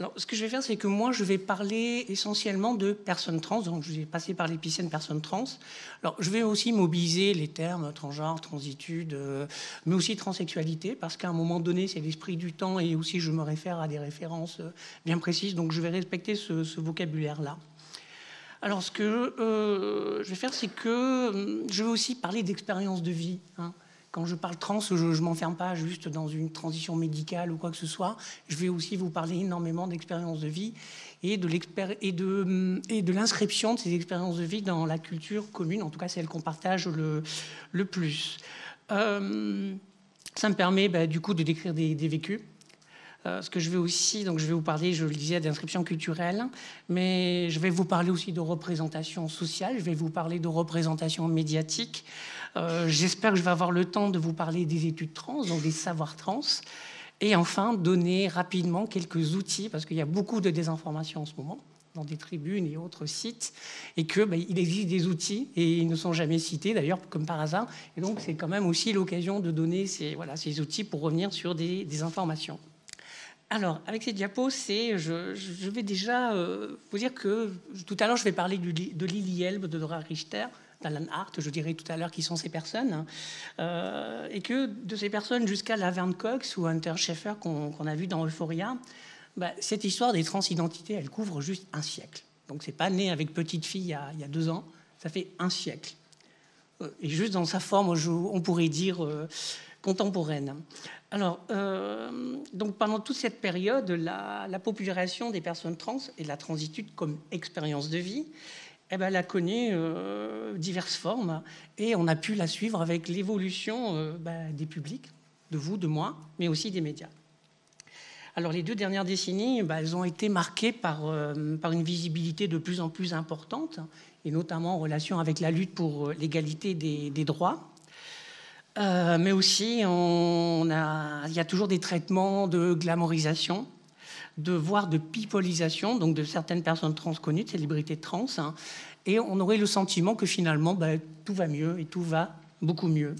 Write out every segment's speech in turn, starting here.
Alors, ce que je vais faire, c'est que moi, je vais parler essentiellement de personnes trans. Donc, je vais passer par l'épicène personnes trans. Alors, je vais aussi mobiliser les termes transgenre, transitude, euh, mais aussi transsexualité, parce qu'à un moment donné, c'est l'esprit du temps et aussi je me réfère à des références euh, bien précises. Donc, je vais respecter ce, vocabulaire-là. Alors, ce que euh, je vais faire, c'est que je vais aussi parler d'expérience de vie. Hein. Quand je parle trans, je ne m'enferme pas juste dans une transition médicale ou quoi que ce soit. Je vais aussi vous parler énormément d'expériences de vie et de, de l'inscription de ces expériences de vie dans la culture commune, en tout cas celle qu'on partage le, le plus. Euh, ça me permet bah, du coup de décrire des, vécus. Euh, ce que je vais aussi, donc je vais vous parler, je le disais, d'inscription culturelle, mais je vais vous parler aussi de représentation sociale, je vais vous parler de représentation médiatique, euh, j'espère que je vais avoir le temps de vous parler des études trans, donc des savoirs trans. Et enfin, donner rapidement quelques outils, parce qu'il y a beaucoup de désinformation en ce moment dans des tribunes et autres sites, et qu'il ben, existe des outils, et ils ne sont jamais cités d'ailleurs, comme par hasard. Et donc, c'est quand même aussi l'occasion de donner ces, outils pour revenir sur des, informations. Alors, avec ces diapos, je, je, vais déjà euh, vous dire que tout à l'heure, je vais parler de Lily Elbe de Dora Richter, d'Alan Hart, je dirais tout à l'heure, qui sont ces personnes, euh, et que de ces personnes jusqu'à Laverne Cox ou Hunter Schaeffer qu'on a vu dans Euphoria, bah, cette histoire des transidentités, elle couvre juste un siècle. Donc c'est pas né avec petite fille il y, a, deux ans, ça fait un siècle. Euh, et juste dans sa forme, on pourrait dire euh, contemporaine. Alors, donc pendant toute cette période, la, la, population des personnes trans et la transitude comme expérience de vie eh ben, elle a connu euh, diverses formes et on a pu la suivre avec l'évolution euh, bah, des publics, de vous, de moi, mais aussi des médias. Alors les deux dernières décennies, bah, elles ont été marquées par, euh, par une visibilité de plus en plus importante, et notamment en relation avec la lutte pour l'égalité des, droits. mais aussi, on il y a toujours des traitements de glamorisation de voir de pipolisation, donc de certaines personnes trans connues, de célébrités trans, hein, et on aurait le sentiment que finalement bah, tout va mieux et tout va beaucoup mieux.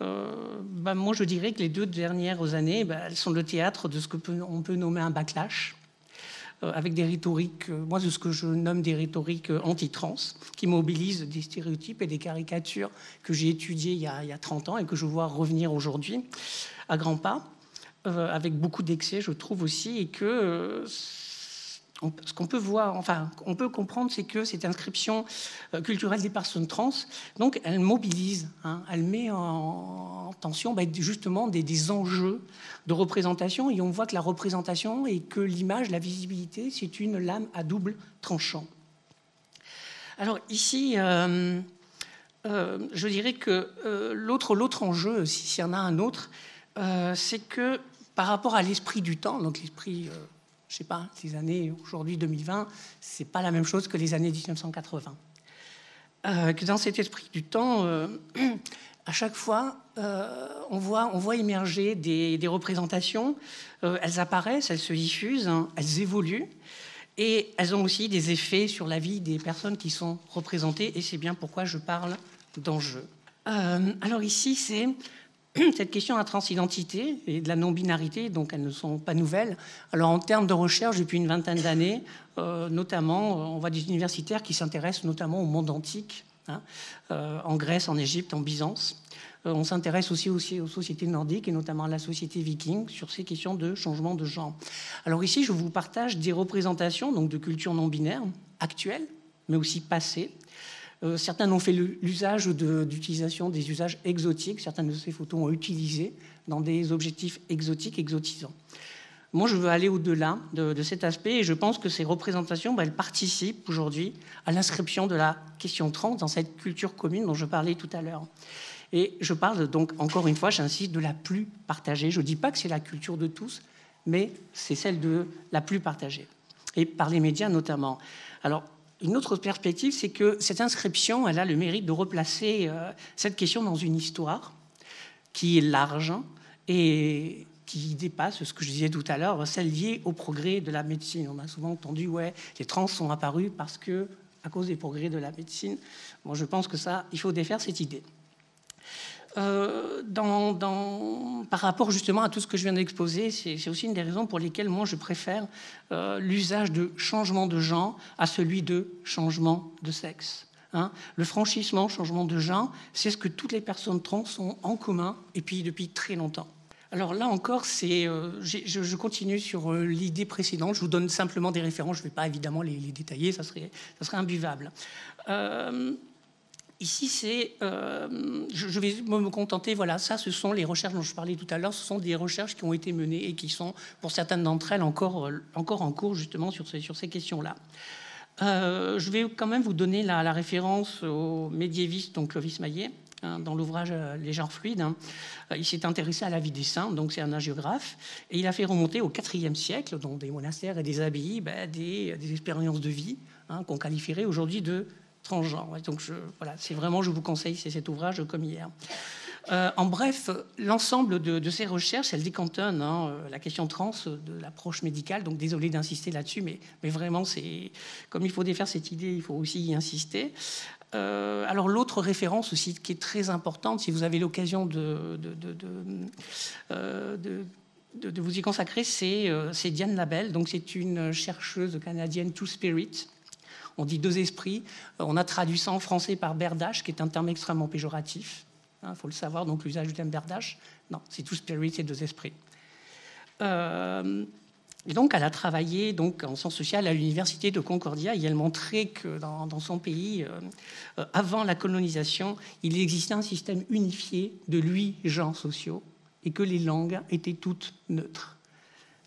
Euh, bah, moi, je dirais que les deux dernières années, bah, elles sont le théâtre de ce qu'on peut, peut nommer un backlash, euh, avec des rhétoriques, euh, moi, de ce que je nomme des rhétoriques anti-trans, qui mobilisent des stéréotypes et des caricatures que j'ai étudiées il y, a, il y, a, 30 ans et que je vois revenir aujourd'hui à grands pas. Euh, avec beaucoup d'excès, je trouve aussi, et que euh, ce qu'on peut voir, enfin, on peut comprendre, c'est que cette inscription euh, culturelle des personnes trans, donc, elle mobilise, hein, elle met en tension bah, justement des, enjeux de représentation, et on voit que la représentation et que l'image, la visibilité, c'est une lame à double tranchant. Alors ici, je dirais que l'autre, l'autre enjeu, s'il y en a un autre, c'est que par rapport à l'esprit du temps, donc l'esprit, euh, je sais pas, ces années aujourd'hui 2020, c'est pas la même chose que les années 1980. Euh, que dans cet esprit du temps, euh, à chaque fois, on, voit, on voit émerger des, représentations. elles apparaissent, elles se diffusent, hein, elles évoluent. Et elles ont aussi des effets sur la vie des personnes qui sont représentées, et c'est bien pourquoi je parle d'enjeux. alors ici, c'est cette question de la transidentité et de la non-binarité, donc elles ne sont pas nouvelles. Alors en termes de recherche, depuis une vingtaine d'années, euh, notamment, euh, on voit des universitaires qui s'intéressent notamment au monde antique, hein, euh, en Grèce, en Égypte, en Byzance. on s'intéresse aussi, aux sociétés nordiques et notamment à la société viking sur ces questions de changement de genre. Alors ici, je vous partage des représentations donc de culture non binaire actuelles, mais aussi passées, certains ont fait l'usage d'utilisation des usages exotiques. Certaines de ces photos ont utilisé dans des objectifs exotiques, exotisants. Moi, je veux aller au-delà de, cet aspect et je pense que ces représentations, bah, elles participent aujourd'hui à l'inscription de la question trans dans cette culture commune dont je parlais tout à l'heure. Et je parle donc, encore une fois, j'insiste, de la plus partagée. Je ne dis pas que c'est la culture de tous, mais c'est celle de la plus partagée. Et par les médias notamment. Alors, une autre perspective, c'est que cette inscription, elle a le mérite de replacer euh, cette question dans une histoire qui est large et qui dépasse ce que je disais tout à l'heure, celle liée au progrès de la médecine. On a souvent entendu, ouais, les trans sont apparus parce que, à cause des progrès de la médecine. Moi, je pense que ça, il faut défaire cette idée. Euh, par rapport justement à tout ce que je viens d'exposer, c'est aussi une des raisons pour lesquelles moi je préfère euh, l'usage de changement de genre à celui de changement de sexe. Hein. Le franchissement, changement de genre, c'est ce que toutes les personnes trans ont en commun et puis depuis très longtemps. Alors là encore, euh, je, continue sur l'idée précédente. Je vous donne simplement des références. Je ne vais pas évidemment les, détailler, ça serait, ça serait imbuvable. Ici, c'est, euh, je vais me contenter, voilà, ça, ce sont les recherches dont je parlais tout à l'heure, ce sont des recherches qui ont été menées et qui sont, pour certaines d'entre elles, encore, euh, en cours, justement, sur ces, sur ces questions-là. Euh, je vais quand même vous donner la, référence au médiéviste, donc Clovis Maillet, hein, dans l'ouvrage Les genres fluides. Hein. Il s'est intéressé à la vie des saints, donc c'est un hagiographe, et il a fait remonter au IVe siècle, dans des monastères et des abbayes, ben, des, expériences de vie hein, qu'on qualifierait aujourd'hui de transgenre. donc je, voilà, c'est vraiment, je vous conseille, c'est cet ouvrage comme hier. Euh, en bref, l'ensemble de, ces recherches, elles décantonnent hein, euh, la question trans de l'approche médicale. Donc désolé d'insister là-dessus, mais, vraiment, c'est comme il faut défaire cette idée, il faut aussi y insister. Euh, alors l'autre référence aussi qui est très importante, si vous avez l'occasion de, de, vous y consacrer, c'est Diane Labelle. Donc c'est une chercheuse canadienne Two Spirit on dit deux esprits. Euh, on a traduit ça en français par berdache, qui est un terme extrêmement péjoratif. Il hein, faut le savoir, donc l'usage du terme berdache. Non, c'est tout spirit, c'est deux esprits. Euh, et donc, elle a travaillé donc, en sciences sociales à l'université de Concordia et elle montrait que dans, son pays, euh, avant la colonisation, il existait un système unifié de huit genres sociaux et que les langues étaient toutes neutres.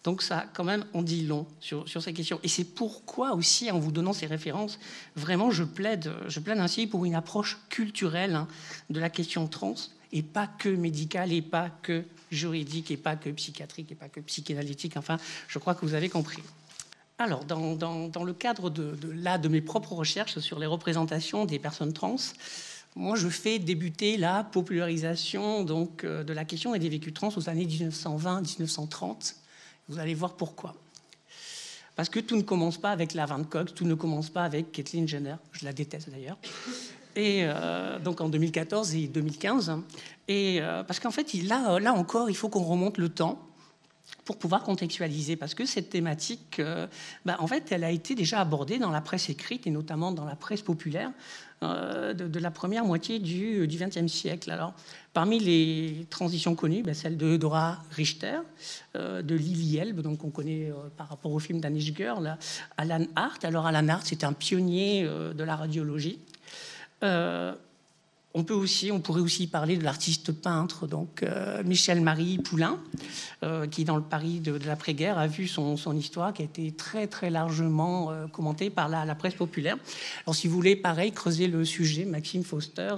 Donc ça, quand même, on dit long sur, ces questions. Et c'est pourquoi aussi, en vous donnant ces références, vraiment, je plaide, je plaide ainsi pour une approche culturelle hein, de la question trans, et pas que médicale, et pas que juridique, et pas que psychiatrique, et pas que psychanalytique. Enfin, je crois que vous avez compris. Alors, dans, le cadre de, là, de mes propres recherches sur les représentations des personnes trans, moi, je fais débuter la popularisation donc, euh, de la question et des vécus trans aux années 1920-1930 vous allez voir pourquoi. Parce que tout ne commence pas avec la Van Cox, tout ne commence pas avec Kathleen Jenner, je la déteste d'ailleurs. Et euh, donc en 2014 et 2015. Et euh, parce qu'en fait, là, là encore, il faut qu'on remonte le temps pour pouvoir contextualiser, parce que cette thématique, euh, bah, en fait, elle a été déjà abordée dans la presse écrite et notamment dans la presse populaire euh, de, la première moitié du XXe siècle. Alors, parmi les transitions connues, bah, celle de Dora Richter, euh, de Lily Elbe, donc on connaît par rapport au film d'Anish Girl, Alan Hart. Alors, Alan Hart, c'est un pionnier de la radiologie. On, peut aussi, on pourrait aussi parler de l'artiste peintre donc euh, Michel-Marie Poulain, euh, qui dans le Paris de, l'après-guerre a vu son, histoire qui a été très très largement euh, commentée par la, presse populaire. Alors si vous voulez, pareil, creuser le sujet, Maxime Foster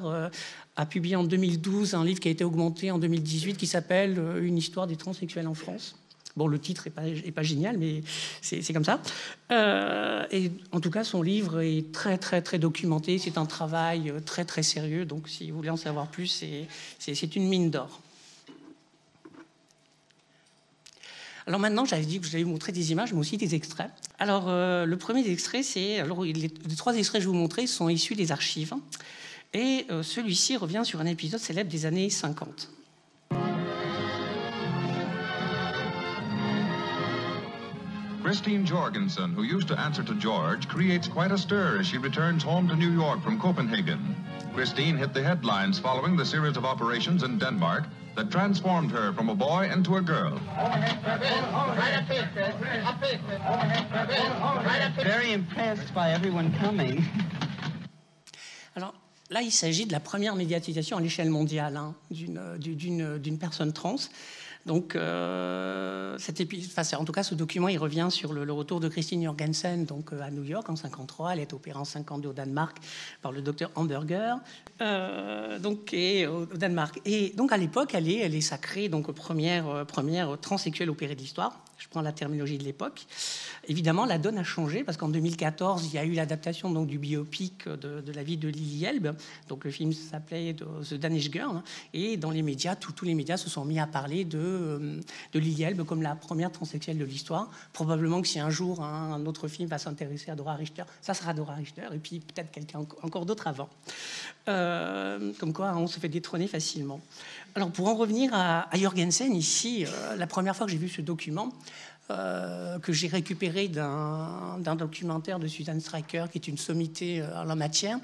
a publié en 2012 un livre qui a été augmenté en 2018 qui s'appelle Une histoire des transsexuels en France. Bon, le titre n'est pas, est pas génial, mais c'est comme ça. Euh, et en tout cas, son livre est très, très, très documenté. C'est un travail euh, très, très sérieux. Donc, si vous voulez en savoir plus, c'est une mine d'or. Alors maintenant, j'avais dit que je vais vous montrer des images, mais aussi des extraits. Alors, euh, le premier extrait, c'est... Alors, les, trois extraits que je vais vous montrer sont issus des archives. Et celui-ci revient sur un épisode célèbre des années 50. Christine Jorgensen, who used to answer to George, creates quite a stir as she returns home to New York from Copenhagen. Christine hit the headlines following the series of operations in Denmark that transformed her from a boy into a girl. Very impressed by everyone coming. Alors, là, il s'agit de la première médiatisation à l'échelle mondiale hein, d'une euh, euh, personne trans. Donc, euh, en tout cas, ce document, il revient sur le, retour de Christine Jorgensen donc, euh, à New York en 53. Elle est opérée en 52 au Danemark par le docteur Hamburger, euh, donc, et, au, Danemark. Et donc, à l'époque, elle est, sacrée, donc première, première transsexuelle opérée d'histoire. Je prends la terminologie de l'époque. Évidemment, la donne a changé parce qu'en 2014, il y a eu l'adaptation donc du biopic de, la vie de Lily Elbe. Donc le film s'appelait The Danish Girl. Et dans les médias, tous les médias se sont mis à parler de, euh, de Lily Elbe comme la première transsexuelle de l'histoire. Probablement que si un jour un autre film va s'intéresser à Dora Richter, ça sera Dora Richter et puis peut-être quelqu'un encore d'autre avant. Euh, comme quoi, on se fait détrôner facilement. Alors pour en revenir à, Jorgensen, ici, euh, la première fois que j'ai vu ce document, euh, que j'ai récupéré d'un documentaire de Suzanne Stryker, qui est une sommité euh, en la matière,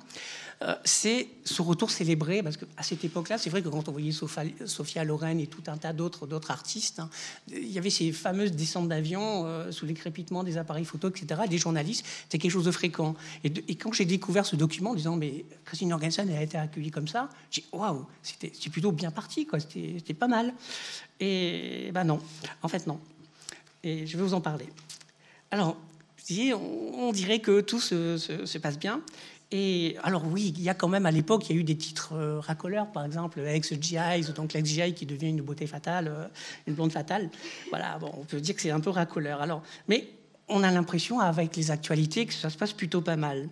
c'est ce retour célébré, parce qu'à cette époque-là, c'est vrai que quand on voyait Sophia, Loren et tout un tas d'autres artistes, hein, il y avait ces fameuses descentes d'avion sous les crépitements des appareils photo, etc., des journalistes, c'était quelque chose de fréquent. Et, quand j'ai découvert ce document en disant, mais Christine Jorgensen a été accueillie comme ça, j'ai dit, waouh, c'était plutôt bien parti, quoi, c'était pas mal. Et ben non, en fait non et je vais vous en parler. Alors, on dirait que tout se, passe bien. Et alors oui, il y a quand même à l'époque, il y a eu des titres euh, racoleurs, par exemple ex-GI, donc l'ex-GI qui devient une beauté fatale, euh, une blonde fatale. Voilà, bon, on peut dire que c'est un peu racoleur. Alors, mais on a l'impression, avec les actualités, que ça se passe plutôt pas mal.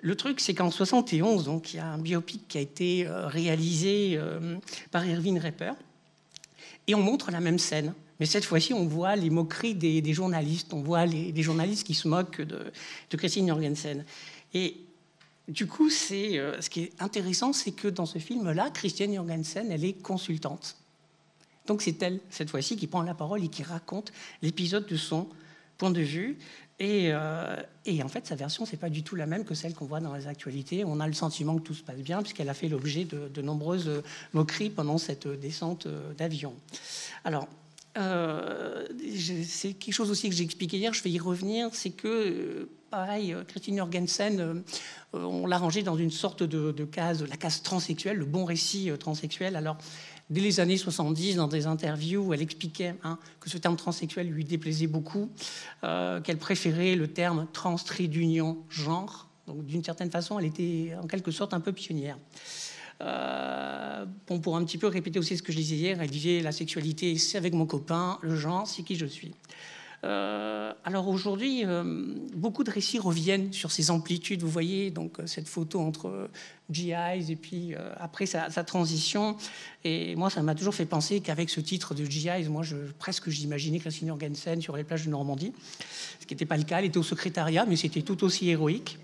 Le truc, c'est qu'en 71, donc, il y a un biopic qui a été euh, réalisé par Irving Rapper, et on montre la même scène. Mais cette fois-ci, on voit les moqueries des, journalistes, on voit les, journalistes qui se moquent de, Christine Jorgensen. Et du coup, euh, ce qui est intéressant, c'est que dans ce film-là, Christine Jorgensen, elle est consultante. Donc c'est elle, cette fois-ci, qui prend la parole et qui raconte l'épisode de son point de vue. Et, euh, et en fait, sa version, c'est pas du tout la même que celle qu'on voit dans les actualités. On a le sentiment que tout se passe bien, puisqu'elle a fait l'objet de, de, nombreuses moqueries pendant cette descente d'avion. Alors, euh, c'est quelque chose aussi que j'ai expliqué hier, je vais y revenir, c'est que, euh, pareil, euh, Christine Jorgensen, on l'a rangée dans une sorte de, case, la case transsexuelle, le bon récit transsexuel. Alors, dès les années 70, dans des interviews, elle expliquait hein, que ce terme transsexuel lui déplaisait beaucoup, qu'elle préférait le terme trans d'union genre. Donc, d'une certaine façon, elle était en quelque sorte un peu pionnière. Euh, bon, pour un petit peu répéter aussi ce que je disais hier, elle disait la sexualité, c'est avec mon copain, le genre, c'est qui je suis. Euh, alors aujourd'hui, euh, beaucoup de récits reviennent sur ces amplitudes. Vous voyez donc cette photo entre GIs et puis après sa, transition. Et moi, ça m'a toujours fait penser qu'avec ce titre de GIs, moi, je, presque j'imaginais Christine Jorgensen sur les plages de Normandie, ce qui n'était pas le cas. Elle était au secrétariat, mais c'était tout aussi héroïque.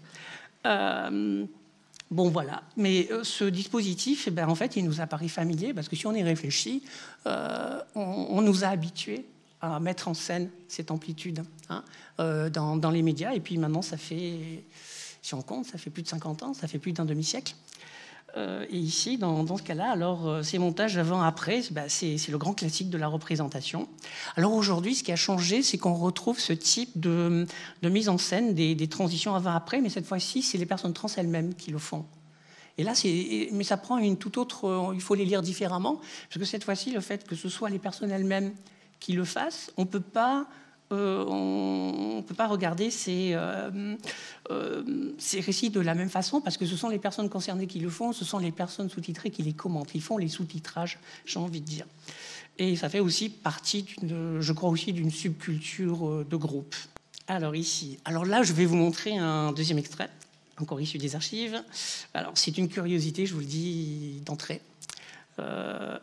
Bon, voilà. Mais euh, ce dispositif, eh ben, en fait, il nous apparaît familier parce que si on y réfléchit, euh, on, nous a habitués à mettre en scène cette amplitude hein, euh, dans, les médias. Et puis maintenant, ça fait, si on compte, ça fait plus de 50 ans, ça fait plus d'un demi-siècle. Euh, et ici, dans, ce cas-là, alors euh, ces montages avant-après, bah, c'est le grand classique de la représentation. Alors aujourd'hui, ce qui a changé, c'est qu'on retrouve ce type de, mise en scène des, transitions avant-après, mais cette fois-ci, c'est les personnes trans elles-mêmes qui le font. Et là, mais ça prend une toute autre. Il faut les lire différemment, parce que cette fois-ci, le fait que ce soit les personnes elles-mêmes qui le fassent, on ne peut pas euh, on ne peut pas regarder euh, euh, ces, récits de la même façon parce que ce sont les personnes concernées qui le font, ce sont les personnes sous-titrées qui les commentent. Ils font les sous-titrages, j'ai envie de dire. Et ça fait aussi partie, je crois aussi, d'une subculture de groupe. Alors ici, alors là, je vais vous montrer un deuxième extrait, encore issu des archives. Alors c'est une curiosité, je vous le dis d'entrée.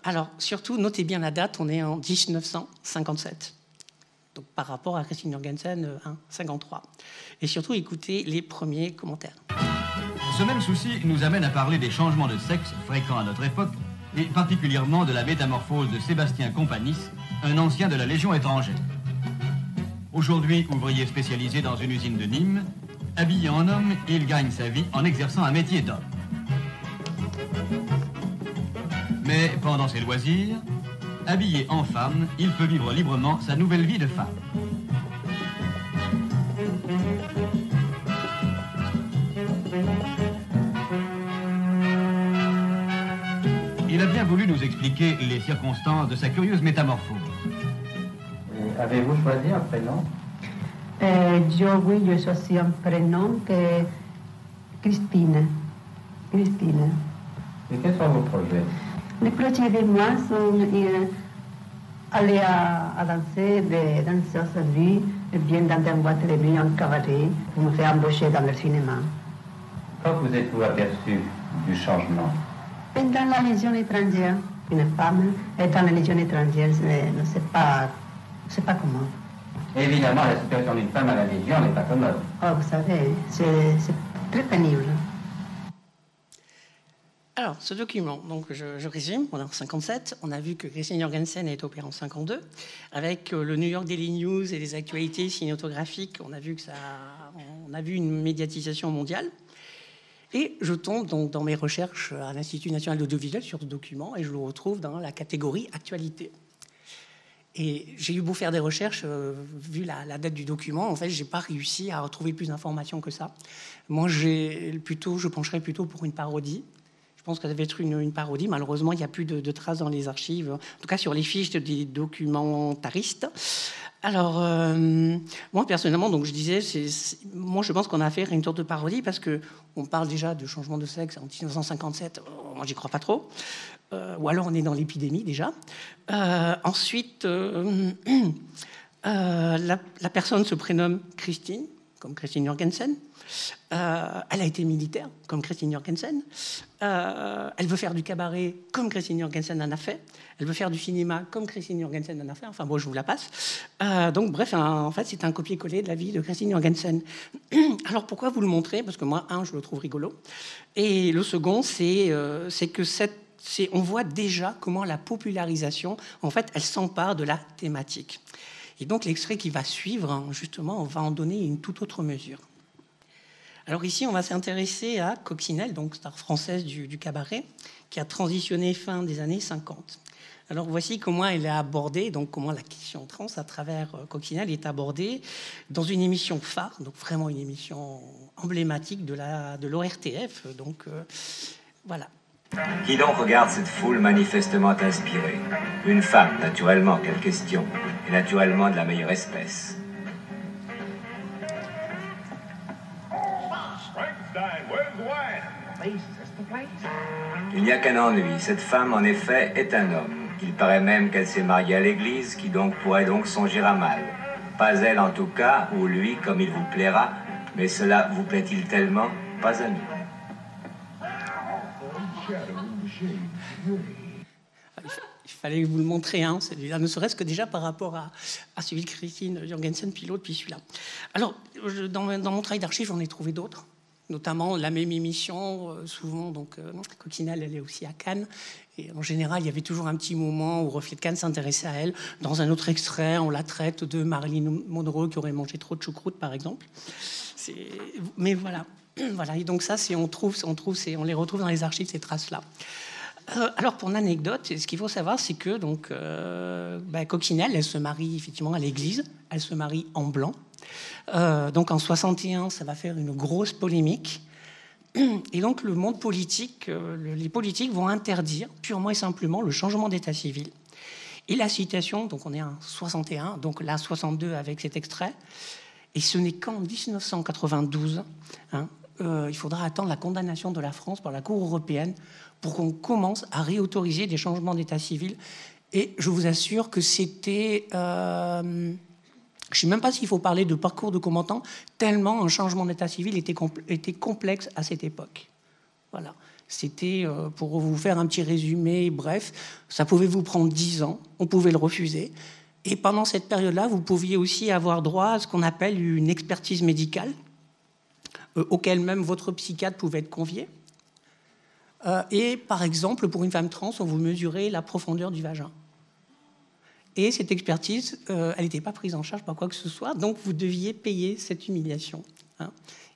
alors surtout, notez bien la date, on est en 1957 donc par rapport à Christine Jorgensen 1,53. Euh, Et surtout, écoutez les premiers commentaires. Ce même souci nous amène à parler des changements de sexe fréquents à notre époque, et particulièrement de la métamorphose de Sébastien Companis, un ancien de la Légion étrangère. Aujourd'hui ouvrier spécialisé dans une usine de Nîmes, habillé en homme, il gagne sa vie en exerçant un métier d'homme. Mais pendant ses loisirs, Habillé en femme, il peut vivre librement sa nouvelle vie de femme. Il a bien voulu nous expliquer les circonstances de sa curieuse métamorphose. Avez-vous choisi un prénom? Euh, oui, j'ai choisi un prénom que Christine. Christine. Et quels sont vos projets? Les projets de moi sont aller à, à danser des danseuses de nuit, bien dans des boîtes de nuit en cabaret, pour me faire embaucher dans le cinéma. Quand vous êtes-vous aperçu du changement? Et dans la Légion étrangère, une femme est dans la Légion étrangère, c'est- ne sait pas, c'est pas comment. Évidemment, la situation d'une femme à la Légion n'est pas commode. Oh, vous savez, c'est très pénible. Alors, ce document, donc je, résume, on est en 57, on a vu que Christine Jorgensen été opérée en 52, avec euh, le New York Daily News et les actualités cinématographiques, on a vu que ça, on a vu une médiatisation mondiale. Et je tombe donc dans mes recherches à l'Institut national de l'audiovisuel sur ce document et je le retrouve dans la catégorie actualité. Et j'ai eu beau faire des recherches, euh, vu la, la date du document, en fait, j'ai pas réussi à retrouver plus d'informations que ça. Moi, plutôt, je pencherais plutôt pour une parodie. Je pense que ça devait être une, parodie. Malheureusement, il n'y a plus de, traces dans les archives, en tout cas sur les fiches des documentaristes. Alors, euh, moi personnellement, donc je disais, moi je pense qu'on a affaire à une sorte de parodie parce que on parle déjà de changement de sexe en 1957. Oh, moi, j'y crois pas trop. Euh, ou alors on est dans l'épidémie déjà. Euh, ensuite, la personne se prénomme Christine, comme Christine Jorgensen. Euh, elle a été militaire, comme Christine Jorgensen. Euh, elle veut faire du cabaret, comme Christine Jorgensen en a fait. Elle veut faire du cinéma, comme Christine Jorgensen en a fait. Enfin, bon, je vous la passe. Euh, donc, bref, en fait, c'est un copier-coller de la vie de Christine Jorgensen. Alors, pourquoi vous le montrer Parce que moi, un, je le trouve rigolo. Et le second, c'est que on voit déjà comment la popularisation, en fait, elle s'empare de la thématique. Et donc l'extrait qui va suivre, hein, justement, va en donner une toute autre mesure. Alors ici, on va s'intéresser à Coccinelle, donc star française du, cabaret, qui a transitionné fin des années 50. Alors voici comment elle est abordée, donc comment la question trans à travers euh, Coccinelle est abordée dans une émission phare, donc vraiment une émission emblématique de la de l'ORTF. Donc euh, voilà. Qui donc regarde cette foule manifestement inspirée? Une femme, naturellement, quelle question? Et naturellement de la meilleure espèce. Il n'y a qu'un ennui. Cette femme, en effet, est un homme. Il paraît même qu'elle s'est mariée à l'église, qui donc pourrait donc songer à mal. Pas elle en tout cas, ou lui, comme il vous plaira, mais cela vous plaît-il tellement? Pas à nous. Fallait vous le montrer, hein, celui-là, ne serait-ce que déjà par rapport à, à celui de Christine Jorgensen, puis l'autre, puis celui-là. Alors, dans, mon travail d'archive, j'en ai trouvé d'autres, notamment la même émission, euh, souvent, donc, euh, Coccinelle, elle est aussi à Cannes, et en général, il y avait toujours un petit moment où Reflet de Cannes s'intéressait à elle. Dans un autre extrait, on la traite de Marilyn Monroe qui aurait mangé trop de choucroute, par exemple. Mais voilà. Voilà, et donc ça, on trouve, on les retrouve dans les archives ces traces-là. Euh, alors pour l'anecdote, ce qu'il faut savoir, c'est que donc euh, Coccinelle, elle se marie effectivement à l'église, elle se marie en blanc. Euh, donc en 61, ça va faire une grosse polémique. Et donc le monde politique, euh, le- les politiques vont interdire purement et simplement le changement d'état civil. Et la citation, donc on est en 61, donc là 62 avec cet extrait, et ce n'est qu'en 1992, hein, euh, il faudra attendre la condamnation de la France par la Cour européenne pour qu'on commence à réautoriser des changements d'état civil. Et je vous assure que c'était... euh, je ne sais même pas s'il faut parler de parcours de combattant, tellement un changement d'état civil était, compl- était complexe à cette époque. Voilà. C'était, euh, pour vous faire un petit résumé, bref, ça pouvait vous prendre 10 ans, on pouvait le refuser. Et pendant cette période-là, vous pouviez aussi avoir droit à ce qu'on appelle une expertise médicale, euh, auquel même votre psychiatre pouvait être convié. Euh, et par exemple, pour une femme trans, on vous mesurait la profondeur du vagin. Et cette expertise, euh, elle n'était pas prise en charge par quoi que ce soit, donc vous deviez payer cette humiliation. hein.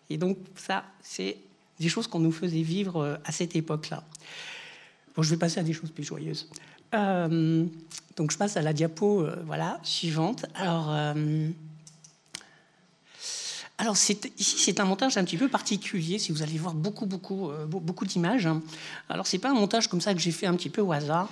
Et donc ça, c'est des choses qu'on nous faisait vivre euh, à cette époque-là. Bon, je vais passer à des choses plus joyeuses. Donc je passe à la diapo voilà, suivante. Alors, alors ici, c'est un montage un petit peu particulier. Si vous allez voir beaucoup, beaucoup, euh, beau- beaucoup d'images. hein. Alors, c'est pas un montage comme ça que j'ai fait un petit peu au hasard.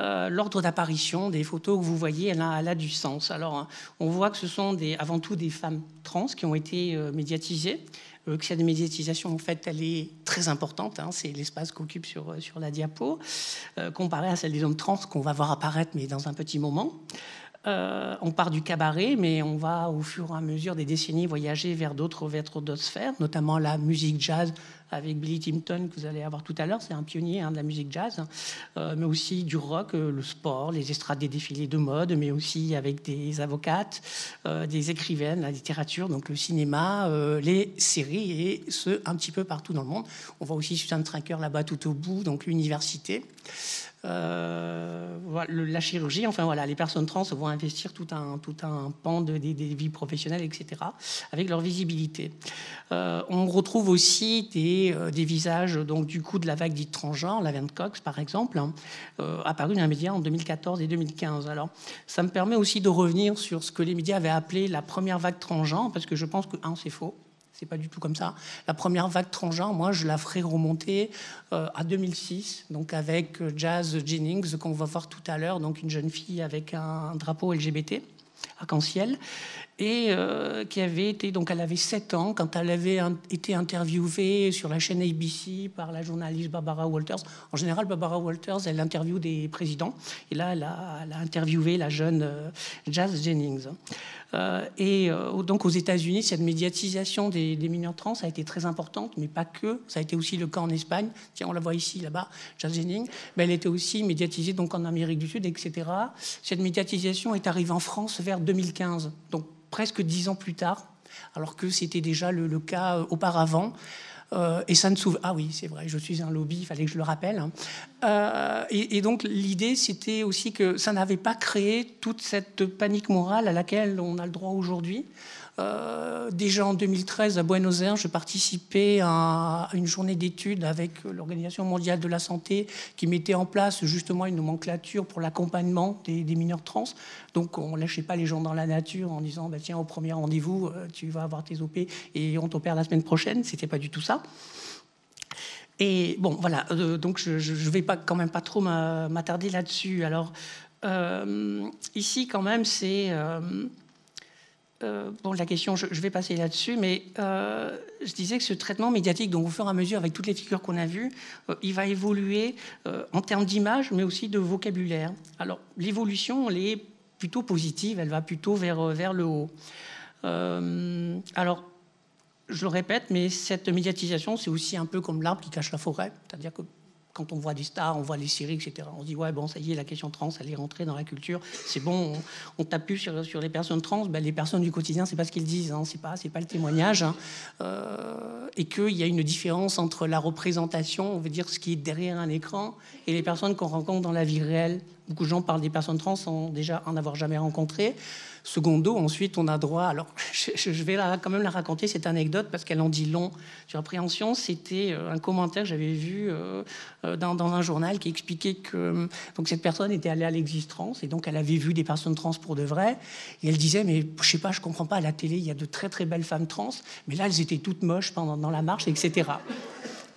Euh, L'ordre d'apparition des photos que vous voyez, elle a, du sens. Alors, hein, on voit que ce sont avant tout des femmes trans qui ont été euh, médiatisées. que cette médiatisation, en fait, elle est très importante. Hein, c'est l'espace qu'occupe sur, sur la diapo, comparé à celle des hommes trans qu'on va voir apparaître, mais dans un petit moment. Euh, on part du cabaret, mais on va au fur et à mesure des décennies voyager vers d'autres sphères, notamment la musique jazz avec Billy Timpton que vous allez avoir tout à l'heure, c'est un pionnier hein, de la musique jazz, euh, mais aussi du rock, euh, le sport, les estrades des défilés de mode, mais aussi avec des avocates, des écrivaines, la littérature, donc le cinéma, les séries et ce un petit peu partout dans le monde. On voit aussi Susan Trinker là-bas tout au bout, donc l'université. Euh, la chirurgie, enfin voilà, les personnes trans vont investir tout un, tout un pan de, des, vies professionnelles, etc., avec leur visibilité. Euh, on retrouve aussi des, euh, des, visages, donc du coup, de la vague dite transgenre, la Cox, par exemple, apparue dans les médias en 2014 et 2015. Alors, ça me permet aussi de revenir sur ce que les médias avaient appelé la première vague transgenre, parce que je pense que, un, c'est faux. C'est pas du tout comme ça. La première vague transgenre, moi, je la ferai remonter euh, à 2006, donc avec euh, Jazz Jennings, qu'on va voir tout à l'heure, donc une jeune fille avec un drapeau LGBT arc-en-ciel, et euh, qui avait été, donc elle avait 7 ans quand elle avait été interviewée sur la chaîne ABC par la journaliste Barbara Walters. En général, Barbara Walters, elle interviewe des présidents, et là, elle a, elle a interviewé la jeune Jazz Jennings. Euh, et euh, donc aux États-Unis, cette médiatisation des, mineurs trans a été très importante, mais pas que. Ça a été aussi le cas en Espagne. Tiens, on la voit ici, là-bas, Jazz Jennings. Mais elle était aussi médiatisée donc en Amérique du Sud, etc. Cette médiatisation est arrivée en France vers 2015, donc presque dix ans plus tard, alors que c'était déjà le cas euh, auparavant. Euh, et ça ne s'ouvre. Ah oui, c'est vrai, je suis un lobby, il fallait que je le rappelle. Hein. Euh, et, donc l'idée, c'était aussi que ça n'avait pas créé toute cette panique morale à laquelle on a le droit aujourd'hui. Euh, déjà en 2013, à Buenos Aires, je participais à une journée d'études avec l'Organisation mondiale de la santé qui mettait en place justement une nomenclature pour l'accompagnement des, mineurs trans. Donc on ne lâchait pas les gens dans la nature en disant bah, tiens, au premier rendez-vous, euh, tu vas avoir tes OP et on t'opère la semaine prochaine. C'était pas du tout ça. Et bon, voilà, euh, donc je ne vais quand même pas trop m'attarder là-dessus. Alors, ici, quand même, c'est euh, bon, la question, je, vais passer là-dessus, mais euh, je disais que ce traitement médiatique, donc au fur et à mesure, avec toutes les figures qu'on a vues, euh, il va évoluer en termes d'image, mais aussi de vocabulaire. Alors, l'évolution, elle est plutôt positive, elle va plutôt vers, vers le haut. alors, je le répète, mais cette médiatisation, c'est aussi un peu comme l'arbre qui cache la forêt, c'est-à-dire que quand on voit des stars, on voit les séries, etc. On se dit, ouais, bon, ça y est, la question trans, elle est rentrée dans la culture. C'est bon, on, tape plus sur, les personnes trans. Ben, les personnes du quotidien, c'est pas ce qu'ils disent, hein, c'est pas, pas le témoignage. Hein. Euh, et qu'il y a une différence entre la représentation, on veut dire ce qui est derrière un écran, et les personnes qu'on rencontre dans la vie réelle. Beaucoup de gens parlent des personnes trans sans déjà en avoir jamais rencontré. Secondo, ensuite, on a droit. Alors, je, vais quand même la raconter cette anecdote parce qu'elle en dit long sur l'appréhension. C'était euh, un commentaire que j'avais vu euh, euh, dans, un journal qui expliquait que donc cette personne était allée à l'existence et donc elle avait vu des personnes trans pour de vrai. Et elle disait mais je sais pas, je comprends pas à la télé, il y a de très très belles femmes trans, mais là elles étaient toutes moches pendant dans la marche, etc.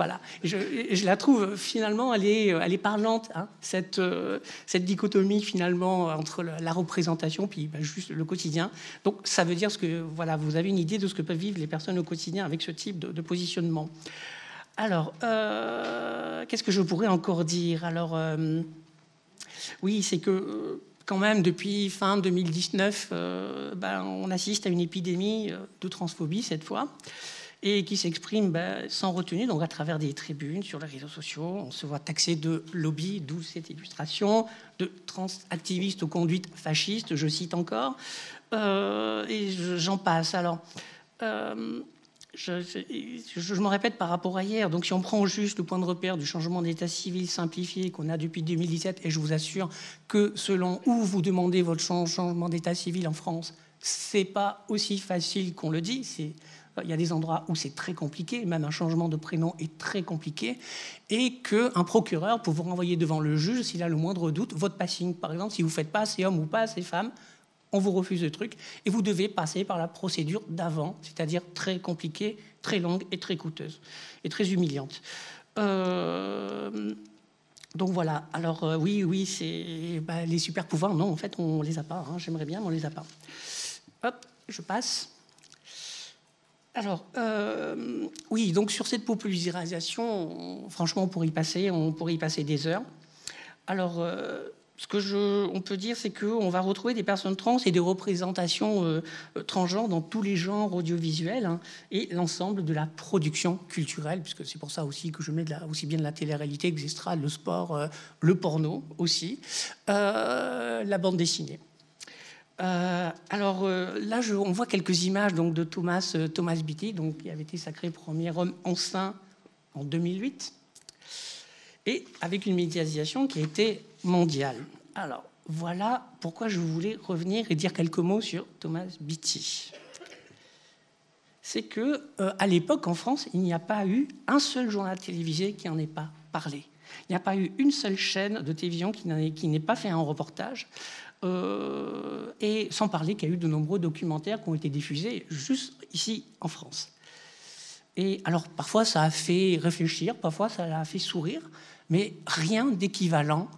Voilà. Je, la trouve finalement, elle est, elle est parlante, hein, cette, euh, cette dichotomie finalement entre la, représentation puis bah, juste le quotidien. Donc ça veut dire ce que voilà, vous avez une idée de ce que peuvent vivre les personnes au quotidien avec ce type de, positionnement. Alors, euh, qu'est-ce que je pourrais encore dire? Alors, euh, oui, c'est que quand même, depuis fin 2019, ben, on assiste à une épidémie de transphobie cette fois et qui s'exprime ben, sans retenue, donc à travers des tribunes sur les réseaux sociaux. On se voit taxé de lobby, d'où cette illustration, de transactivistes aux conduites fascistes, je cite encore, euh, et j'en passe. Alors, euh, je, je, me répète par rapport à hier. Donc, si on prend juste le point de repère du changement d'état civil simplifié qu'on a depuis 2017, et je vous assure que selon où vous demandez votre changement d'état civil en France, c'est pas aussi facile qu'on le dit. C'est il y a des endroits où c'est très compliqué, même un changement de prénom est très compliqué, et qu'un procureur peut vous renvoyer devant le juge s'il a le moindre doute. Votre passing, par exemple, si vous ne faites pas assez homme ou pas assez femme, on vous refuse le truc, et vous devez passer par la procédure d'avant, c'est-à-dire très compliquée, très longue et très coûteuse, et très humiliante. Euh, donc voilà, alors euh, oui, oui, c'est bah, les super pouvoirs, non, en fait, on les a pas, hein. j'aimerais bien, mais on les a pas. Hop, je passe. Alors, oui, donc sur cette popularisation, franchement, on pourrait y passer, on pourrait y passer des heures. Alors, ce que je, on peut dire, c'est qu'on va retrouver des personnes trans et des représentations euh, euh, transgenres dans tous les genres audiovisuels hein, et l'ensemble de la production culturelle, puisque c'est pour ça aussi que je mets aussi bien de la télé-réalité que des le sport, euh, le porno aussi, la bande dessinée. Alors là, je, on voit quelques images donc, de Thomas, Thomas Beatty, donc, qui avait été sacré premier homme enceint en 2008, et avec une médiatisation qui a été mondiale. Alors, voilà pourquoi je voulais revenir et dire quelques mots sur Thomas Beatty. C'est que euh, à l'époque en France, il n'y a pas eu un seul journal télévisé qui n'en ait pas parlé. Il n'y a pas eu une seule chaîne de télévision qui n'ait pas fait un reportage. Euh, et sans parler qu'il y a eu de nombreux documentaires qui ont été diffusés juste ici en France. Et alors parfois ça a fait réfléchir, parfois ça a fait sourire, mais rien d'équivalent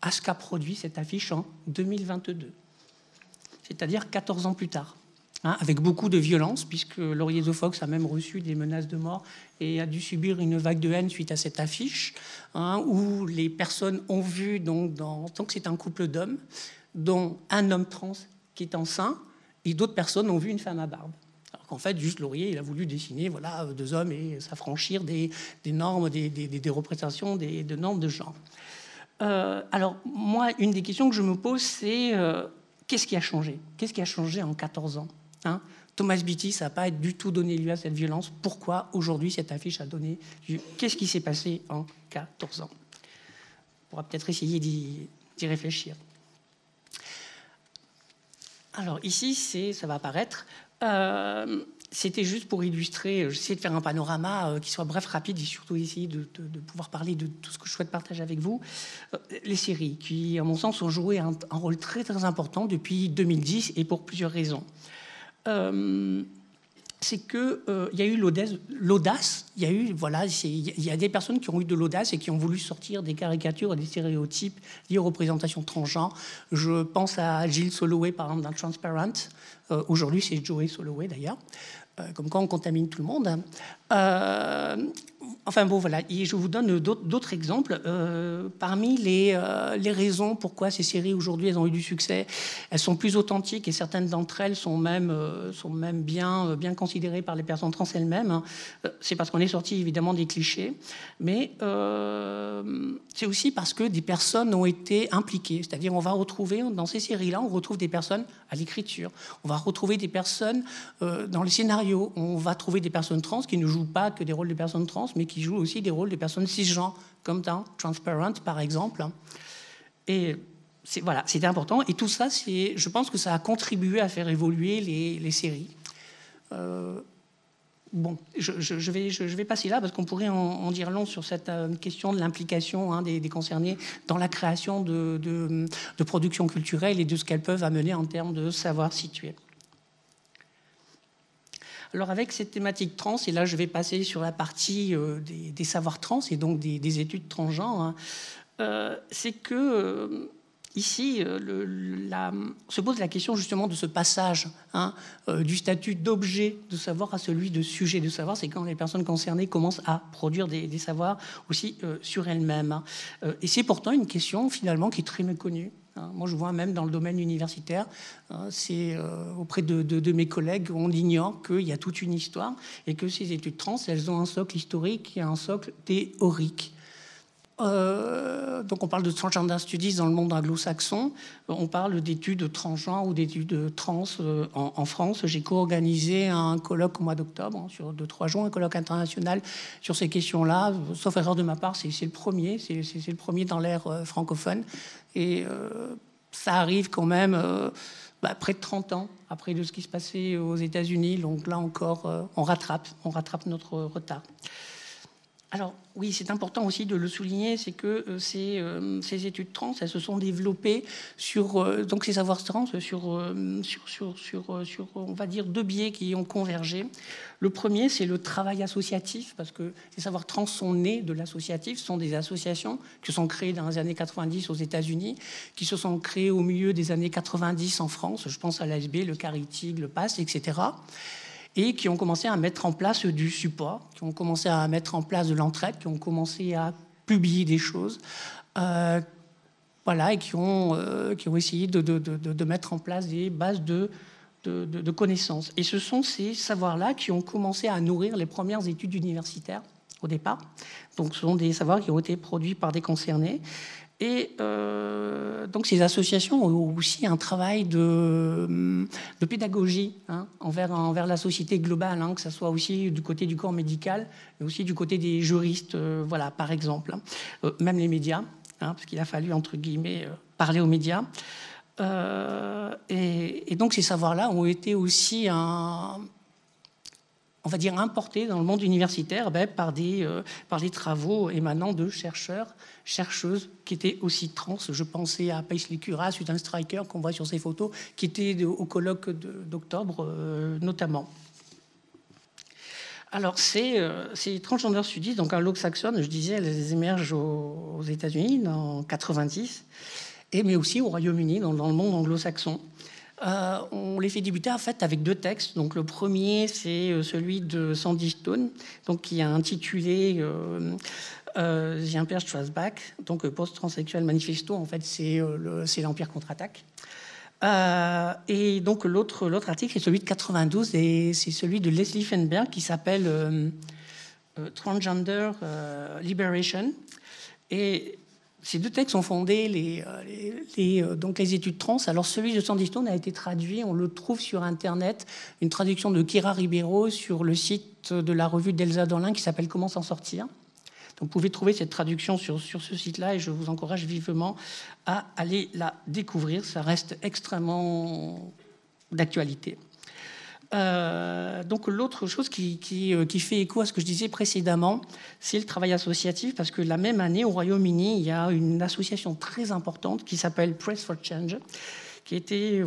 à ce qu'a produit cette affiche en 2022, c'est-à-dire 14 ans plus tard. Hein, avec beaucoup de violence, puisque Laurier de Fox a même reçu des menaces de mort et a dû subir une vague de haine suite à cette affiche, hein, où les personnes ont vu, donc, dans, tant que c'est un couple d'hommes, dont un homme trans qui est enceint, et d'autres personnes ont vu une femme à barbe. Alors qu'en fait, juste Laurier, il a voulu dessiner voilà, deux hommes et s'affranchir des, normes, des, représentations, des, de normes de genre. Euh, alors, moi, une des questions que je me pose, c'est euh, qu'est-ce qui a changé? Qu'est-ce qui a changé en 14 ans? Hein? Thomas Beatty, ça n'a pas du tout donné lieu à cette violence. Pourquoi aujourd'hui cette affiche a donné lieu? Qu'est-ce qui s'est passé en 14 ans? On pourra peut-être essayer d'y réfléchir. Alors ici, ça va apparaître. Euh, c'était juste pour illustrer, euh, j'essaie de faire un panorama euh, qui soit bref, rapide et surtout essayer de, pouvoir parler de tout ce que je souhaite partager avec vous. Les séries, qui, à mon sens, ont joué un, rôle très très important depuis 2010 et pour plusieurs raisons c'est qu'il euh, y a eu l'audace, il y a eu, voilà, il y a des personnes qui ont eu de l'audace et qui ont voulu sortir des caricatures et des stéréotypes liés aux représentations transgenres. Je pense à Gilles Soloway, par exemple, dans Transparent. Euh, aujourd'hui, c'est Joey Soloway, d'ailleurs. Euh, comme quoi on contamine tout le monde. Euh, enfin bon, voilà, et je vous donne d'autres exemples. Euh, parmi les, les, raisons pourquoi ces séries aujourd'hui elles ont eu du succès, elles sont plus authentiques et certaines d'entre elles sont même, sont même bien, bien considérées par les personnes trans elles-mêmes. Hein. C'est parce qu'on est sorti évidemment des clichés, mais c'est aussi parce que des personnes ont été impliquées. C'est-à-dire, on va retrouver dans ces séries-là, on retrouve des personnes à l'écriture, on va retrouver des personnes dans les scénarios on va trouver des personnes trans qui ne jouent pas que des rôles de personnes trans, qui jouent aussi des rôles de personnes cisgenres, comme dans Transparent, par exemple. Et voilà, c'était important. Et tout ça, je pense que ça a contribué à faire évoluer les, séries. Euh, bon, je, vais, passer là parce qu'on pourrait en, dire long sur cette euh, question de l'implication hein, des, concernés dans la création de, de, de productions culturelles et de ce qu'elles peuvent amener en termes de savoir situé. Alors avec cette thématique trans, et là je vais passer sur la partie euh, des, savoirs trans et donc des, études transgenres, hein, euh, c'est que euh, ici se pose la question justement de ce passage hein, du statut d'objet de savoir à celui de sujet de savoir. C'est quand les personnes concernées commencent à produire des, savoirs aussi sur elles-mêmes. Hein. et c'est pourtant une question finalement qui est très méconnue. Hein, moi, je vois même dans le domaine universitaire, hein, c'est euh, auprès de, mes collègues, on ignore qu'il y a toute une histoire et que ces études trans, elles ont un socle historique et un socle théorique. Euh, donc on parle de transgender studies dans le monde anglo-saxon, on parle d'études transgenres ou d'études trans euh, en, France. J'ai co-organisé un colloque au mois d'octobre, hein, sur 2-3 jours, un colloque international sur ces questions-là. Sauf erreur de ma part, c'est le premier, c'est le premier dans l'ère francophone. Et euh, ça arrive quand même euh, bah, près de 30 ans après de ce qui se passait aux États-Unis. Donc là encore, euh, on rattrape, on rattrape notre retard. Alors oui, c'est important aussi de le souligner, c'est que euh, euh, ces, études trans, elles se sont développées sur euh, donc ces savoirs trans sur, sur, sur, sur, on va dire deux biais qui ont convergé. Le premier, c'est le travail associatif, parce que les savoirs trans sont nés de l'associatif, sont des associations qui sont créées dans les années 90 aux États-Unis, qui se sont créées au milieu des années 90 en France. Je pense à l'ASB, le Caritig, le PASS, etc. et qui ont commencé à mettre en place du support, qui ont commencé à mettre en place de l'entraide, qui ont commencé à publier des choses, euh, voilà, et qui ont, euh, qui ont essayé de, de, de, mettre en place des bases de, de, connaissances. Et ce sont ces savoirs-là qui ont commencé à nourrir les premières études universitaires au départ. Donc ce sont des savoirs qui ont été produits par des concernés et euh, donc ces associations ont aussi un travail de, pédagogie hein, envers, la société globale, hein, que ce soit aussi du côté du corps médical, mais aussi du côté des juristes, euh, voilà, par exemple, hein. euh, même les médias, parce qu'il a fallu, entre guillemets, parler aux médias. Et, donc ces savoirs-là ont été aussi un, on va dire, importés dans le monde universitaire ben, par, des, euh, par des travaux émanant de chercheurs, chercheuses qui étaient aussi trans. Je pensais à Paisley Cura, Susan Striker, qu'on voit sur ces photos, qui était au colloque d'octobre euh, notamment. Alors, ces, euh, transgender studies, donc anglo-saxonnes, je disais, elles émergent aux, États-Unis en 90, et, mais aussi au Royaume-Uni, dans, dans, le monde anglo-saxon. Euh, on les fait débuter en fait avec deux textes. Donc le premier, c'est euh, celui de Sandy Stone, donc qui a intitulé euh, The Strasbach, donc post-transsexuel manifesto. En fait, c'est l'Empire contre-attaque. et donc l'autre l'autre article, c'est celui de 92 et c'est celui de Leslie Fenberg qui s'appelle Transgender Liberation. Et ces deux textes ont fondé les, euh, euh, donc les études trans. Alors celui de Sandy Stone a été traduit, on le trouve sur Internet, une traduction de Kira Ribeiro sur le site de la revue d'Elsa Dorlin qui s'appelle Comment s'en sortir. Vous pouvez trouver cette traduction sur, sur ce site-là et je vous encourage vivement à aller la découvrir. Ça reste extrêmement d'actualité. Euh, donc l'autre chose qui, euh, qui, fait écho à ce que je disais précédemment, c'est le travail associatif, parce que la même année, au Royaume-Uni, il y a une association très importante qui s'appelle Press for Change, qui a été,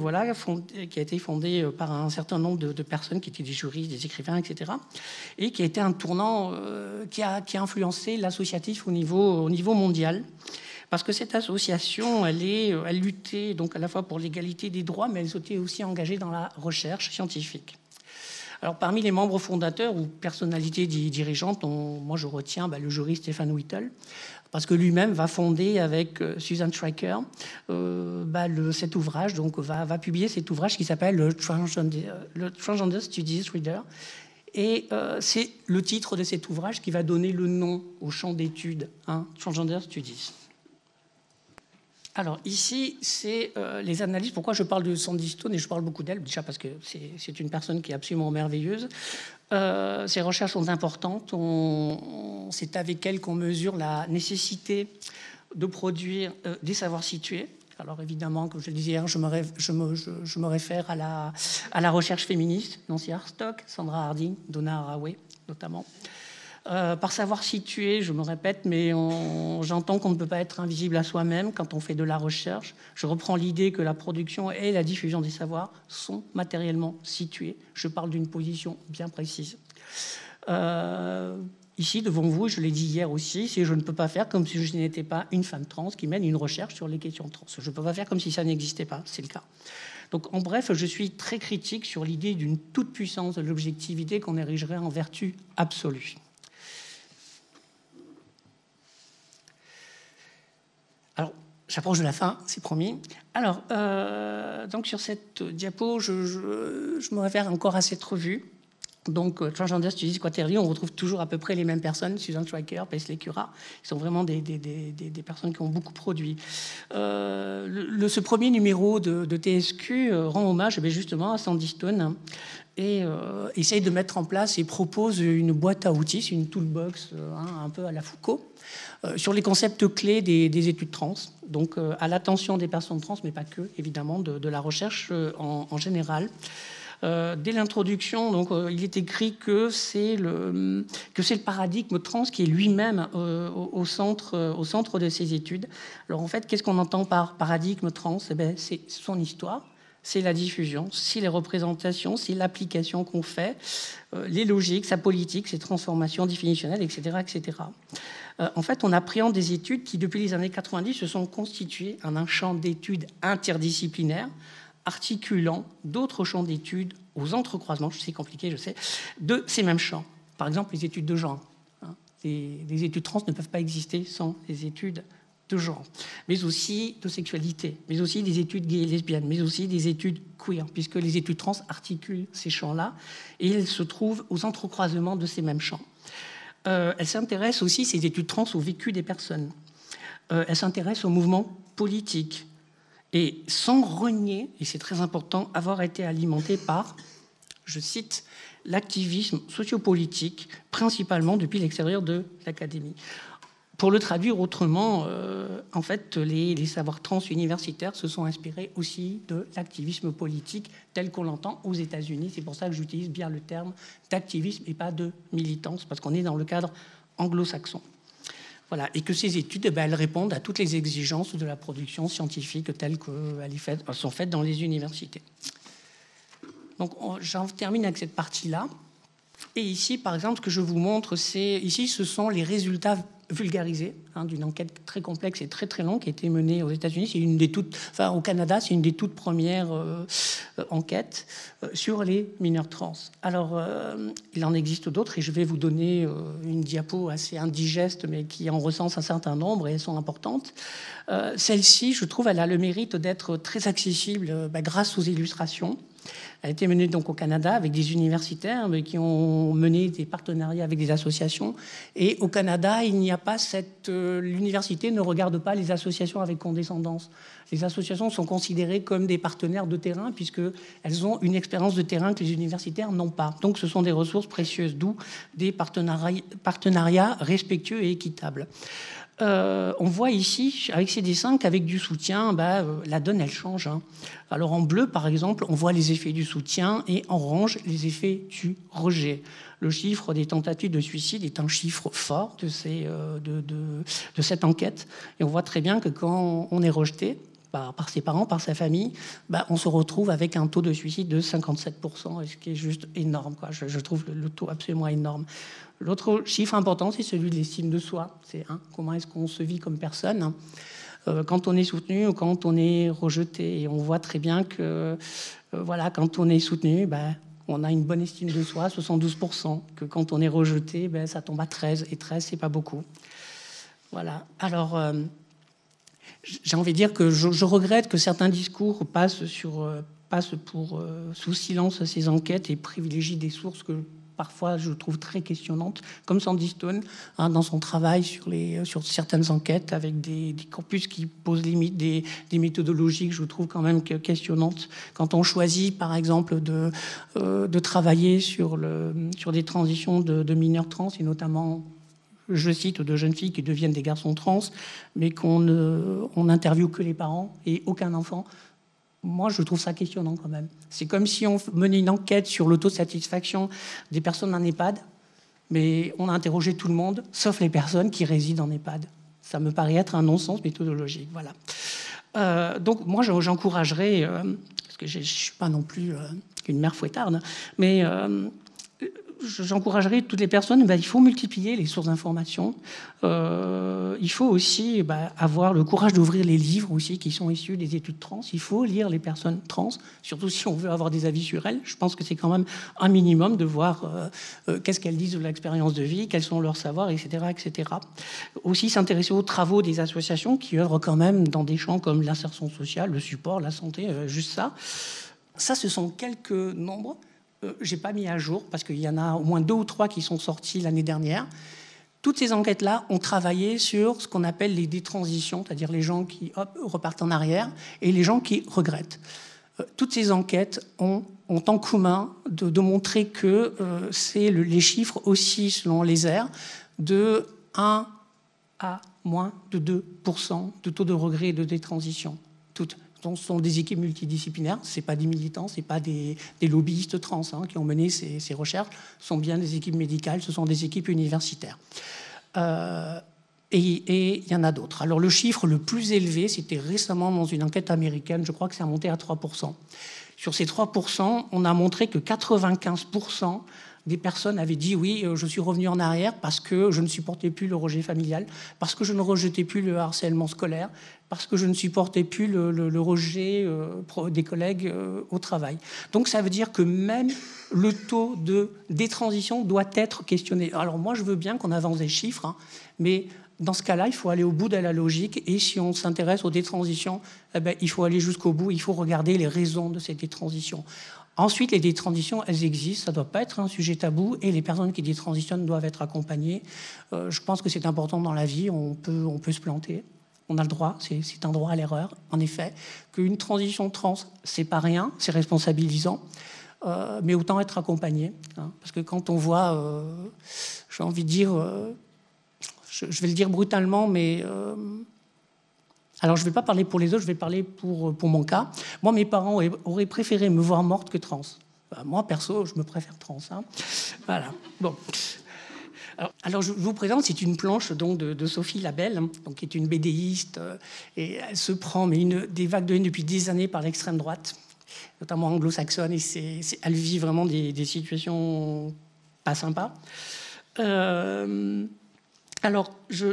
fondée euh, par un certain nombre de, personnes qui étaient des juristes, des écrivains, etc., et qui a été un tournant qui, a, influencé l'associatif au niveau mondial parce que cette association, elle, est, elle luttait donc à la fois pour l'égalité des droits, mais elle était aussi engagée dans la recherche scientifique. Alors, parmi les membres fondateurs ou personnalités dirigeantes, moi je retiens bah, le juriste Stéphane Whittle, parce que lui-même va fonder avec euh, Susan Stryker euh, bah, cet ouvrage, donc va, publier cet ouvrage qui s'appelle le Transgender, Studies Reader. Et euh, c'est le titre de cet ouvrage qui va donner le nom au champ d'études, hein, Transgender Studies. Alors ici, c'est euh, les analyses. Pourquoi je parle de Sandy Stone et je parle beaucoup d'elle Déjà parce que c'est une personne qui est absolument merveilleuse. Euh, ses recherches sont importantes. c'est avec elle qu'on mesure la nécessité de produire euh, des savoirs situés. Alors évidemment, comme je le disais hier, je me, je me, réfère à la, à la, recherche féministe, Nancy Harstock, Sandra Harding, Donna Haraway notamment. Euh, par savoir situer, je me répète, mais j'entends qu'on ne peut pas être invisible à soi-même quand on fait de la recherche. Je reprends l'idée que la production et la diffusion des savoirs sont matériellement situés. Je parle d'une position bien précise. Euh, ici, devant vous, je l'ai dit hier aussi, si je ne peux pas faire comme si je n'étais pas une femme trans qui mène une recherche sur les questions trans. Je ne peux pas faire comme si ça n'existait pas, c'est le cas. Donc, en bref, je suis très critique sur l'idée d'une toute-puissance de l'objectivité qu'on érigerait en vertu absolue. Alors, j'approche de la fin, c'est promis. Alors, euh, donc sur cette diapo, je, me réfère encore à cette revue. Donc, euh, Transgender Studies Quaterly, on retrouve toujours à peu près les mêmes personnes, Susan Striker, Paisley Cura, qui sont vraiment des, personnes qui ont beaucoup produit. Euh, ce premier numéro de, TSQ rend hommage eh justement à Sandy Stone et essaye de mettre en place et propose une boîte à outils, une toolbox hein, un peu à la Foucault, euh, sur les concepts clés des, études trans, donc euh, à l'attention des personnes trans, mais pas que, évidemment, de, la recherche euh, en, général. Dès l'introduction, donc, il est écrit que c'est le, que c'est le paradigme trans qui est lui-même au, centre, au centre de ces études. Alors en fait, qu'est-ce qu'on entend par paradigme trans? Eh ben, C'est son histoire, c'est la diffusion, c'est les représentations, c'est l'application qu'on fait, les logiques, sa politique, ses transformations définitionnelles, etc. etc. Euh, en fait, on appréhende des études qui, depuis les années 90, se sont constituées en un champ d'études interdisciplinaire, articulant d'autres champs d'études aux entrecroisements, c'est compliqué, je sais, de ces mêmes champs. Par exemple, les études de genre. Hein. Les, études trans ne peuvent pas exister sans les études de genre, mais aussi de sexualité, mais aussi des études gays et lesbiennes, mais aussi des études queer, puisque les études trans articulent ces champs-là et elles se trouvent aux entrecroisements de ces mêmes champs. Euh, elles s'intéressent aussi, ces études trans, au vécu des personnes. Euh, elles s'intéressent au mouvement politique, et sans renier, et c'est très important, avoir été alimenté par, je cite, l'activisme sociopolitique, principalement depuis l'extérieur de l'académie. Pour le traduire autrement, euh, en fait, les, savoirs trans-universitaires se sont inspirés aussi de l'activisme politique tel qu'on l'entend aux États-Unis. C'est pour ça que j'utilise bien le terme d'activisme et pas de militance, parce qu'on est dans le cadre anglo-saxon et que ces études, eh ben, elles répondent à toutes les exigences de la production scientifique telles qu'elles sont faites dans les universités. Donc, j'en termine avec cette partie-là. Et ici, par exemple, ce que je vous montre, c'est ici, ce sont les résultats vulgarisé hein, d'une enquête très complexe et très très longue qui a été menée aux États-Unis. C'est une des toutes, enfin au Canada, c'est une des toutes premières euh, euh, enquêtes euh, sur les mineurs trans. Alors, il en existe d'autres et je vais vous donner une diapo assez indigeste, mais qui en recense un certain nombre et elles sont importantes. Celle-ci, je trouve, elle a le mérite d'être très accessible bah, grâce aux illustrations. Elle a été menée donc au Canada avec des universitaires qui ont mené des partenariats avec des associations. Et au Canada, il n'y. Euh, l'université ne regarde pas les associations avec condescendance. Les associations sont considérées comme des partenaires de terrain puisqu'elles ont une expérience de terrain que les universitaires n'ont pas. Donc ce sont des ressources précieuses, d'où des partenariats respectueux et équitables. Euh, on voit ici, avec ces dessins, qu'avec du soutien, bah, euh, la donne, elle change. Hein. Alors en bleu, par exemple, on voit les effets du soutien et en orange, les effets du rejet. Le chiffre des tentatives de suicide est un chiffre fort de, euh, de, cette enquête. Et on voit très bien que quand on est rejeté, par, ses parents, par sa famille, bah, on se retrouve avec un taux de suicide de 57%, ce qui est juste énorme. Je, trouve le, taux absolument énorme. L'autre chiffre important, c'est celui de l'estime de soi. C'est hein, comment est-ce qu'on se vit comme personne euh, quand on est soutenu ou quand on est rejeté. Et on voit très bien que euh, voilà, quand on est soutenu, bah, on a une bonne estime de soi, 72%, que quand on est rejeté, ben, ça tombe à 13, et 13, c'est pas beaucoup. Voilà. Alors, euh, j'ai envie de dire que je, regrette que certains discours passent, passent pour, sous silence ces enquêtes et privilégient des sources que parfois je trouve très questionnante, comme Sandy Stone, hein, dans son travail sur, les, sur certaines enquêtes, avec des, corpus qui posent limite, des, des, méthodologies que je trouve quand même questionnantes. Quand on choisit, par exemple, de, euh, travailler sur, des transitions de mineurs trans, et notamment je cite, de jeunes filles qui deviennent des garçons trans, mais qu'on on n'interviewe que les parents et aucun enfant moi, je trouve ça questionnant quand même. C'est comme si on menait une enquête sur l'autosatisfaction des personnes en EHPAD, mais on a interrogé tout le monde, sauf les personnes qui résident en EHPAD. Ça me paraît être un non-sens méthodologique. Voilà. Euh, donc, moi, j'encouragerais, euh, parce que je ne suis pas non plus euh, une mère fouettarde, mais j'encouragerais toutes les personnes, bah, il faut multiplier les sources d'information. Euh, il faut aussi bah, avoir le courage d'ouvrir les livres aussi qui sont issus des études trans. Il faut lire les personnes trans, surtout si on veut avoir des avis sur elles. Je pense que c'est quand même un minimum de voir euh, euh, qu'est-ce qu'elles disent de l'expérience de vie, quels sont leurs savoirs, etc. etc. Aussi s'intéresser aux travaux des associations qui œuvrent quand même dans des champs comme l'insertion sociale, le support, la santé, juste ça. Ça, ce sont quelques nombres euh, j'ai pas mis à jour parce qu'il y en a au moins deux ou trois qui sont sortis l'année dernière. Toutes ces enquêtes-là ont travaillé sur ce qu'on appelle les détransitions, c'est-à-dire les gens qui repartent en arrière et les gens qui regrettent. Euh, toutes ces enquêtes ont, en commun de, montrer que euh, c'est les chiffres aussi, selon les airs, de 1 à moins de 2% de taux de regret et de détransition. Toutes ce sont des équipes multidisciplinaires. Ce pas des militants, ce pas des, lobbyistes trans hein, qui ont mené ces, recherches. Ce sont bien des équipes médicales, ce sont des équipes universitaires. Euh, et il y en a d'autres. Alors le chiffre le plus élevé, c'était récemment dans une enquête américaine, je crois que c'est monté à 3%. Sur ces 3%, on a montré que 95% des personnes avaient dit oui, je suis revenu en arrière parce que je ne supportais plus le rejet familial, parce que je ne rejetais plus le harcèlement scolaire, parce que je ne supportais plus le, rejet des collègues au travail. Donc ça veut dire que même le taux de détransition doit être questionné. Alors moi, je veux bien qu'on avance des chiffres, hein, mais dans ce cas-là, il faut aller au bout de la logique. Et si on s'intéresse aux détransitions, eh ben, il faut aller jusqu'au bout. Il faut regarder les raisons de ces détransitions. Ensuite, les détransitions, elles existent. Ça ne doit pas être un sujet tabou. Et les personnes qui détransitionnent doivent être accompagnées. Euh, je pense que c'est important dans la vie. On peut, on peut se planter. On a le droit. C'est un droit à l'erreur, en effet. Qu'une transition trans, c'est pas rien. C'est responsabilisant. Euh, mais autant être accompagné. Hein. parce que quand on voit, euh, j'ai envie de dire, je, vais le dire brutalement, mais alors je ne vais pas parler pour les autres, je vais parler pour, pour mon cas. Moi, mes parents auraient préféré me voir morte que trans. Bah, moi, perso, je me préfère trans. Hein. Voilà. Bon. Alors, je vous présente, c'est une planche donc, de, Sophie Labelle, hein, donc, qui est une bédéiste, euh, et elle se prend mais des vagues de haine depuis des années par l'extrême droite, notamment anglo-saxonne, et elle vit vraiment des, des situations pas sympas. Euh, alors,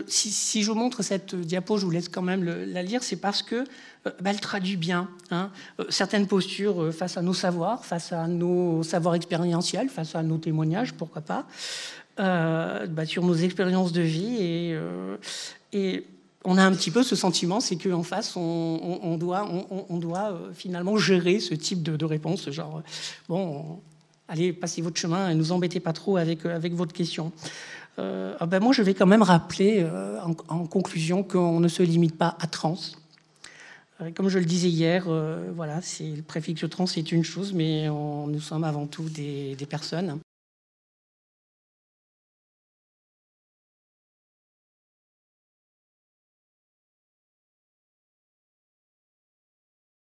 si, je montre cette diapo, je vous laisse quand même la lire, c'est parce que euh, elle traduit bien hein, euh, certaines postures euh, face à nos savoirs, face à nos savoirs expérientiels, face à nos témoignages, pourquoi pas, bah, sur nos expériences de vie. Et, on a un petit peu ce sentiment, c'est qu'en face, on, doit, on, doit finalement gérer ce type de, réponse, genre, bon, allez, passez votre chemin et nous embêtez pas trop avec, avec votre question. Euh, ah ben moi, je vais quand même rappeler euh, en, conclusion qu'on ne se limite pas à trans. Euh, comme je le disais hier, voilà, c'est le préfixe trans c'est une chose, mais nous sommes avant tout des personnes.